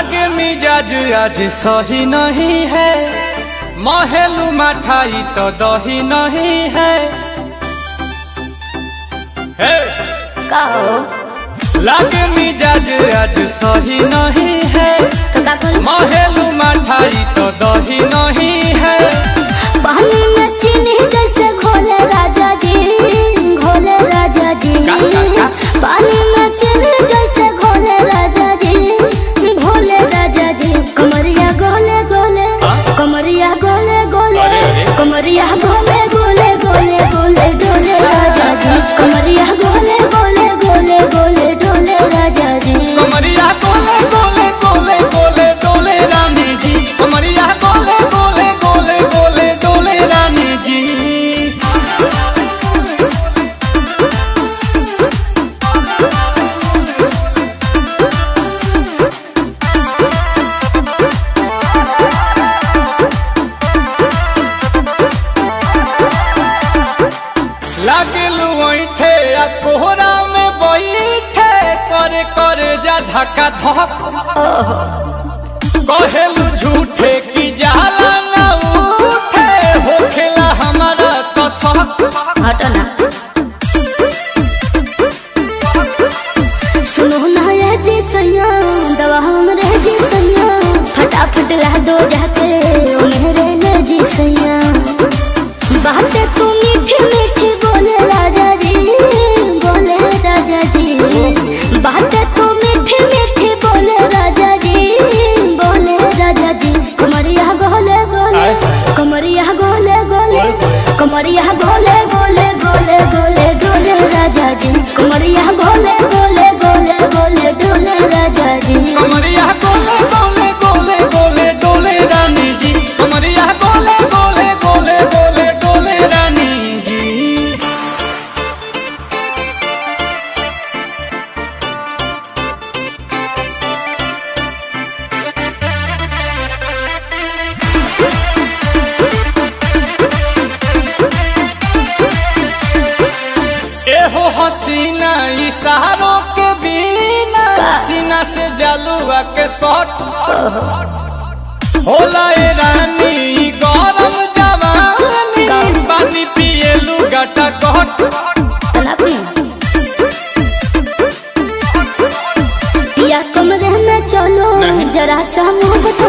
लागे मिजाज आज सही नहीं है। महलू मठाई तो दही नहीं है। हे! कहो। लागे मिजाज आज सही नहीं है। तो महलू मठाई तो दही नहीं है। पानी में चीनी जैसे घोले राजा जी घोले राजा जी? पानी ऐठे कोहरा में बैठे करे करे जा धक्का धक कहेलू झूठे की जाला ना उठे होखेला हमारा कसक हटो ना। सुनो ना ये जी सैया दवा हमरे जी सैया। फटाफट ला दो जाके। कमरिया गोले हसीना इशारों के बिना सीना से जलुआ के शॉट। होला ए रानी गरम जवानी पानी पिए लुगाटा कट। तलापी या कमरे में चलो जरा सा मोहब्बत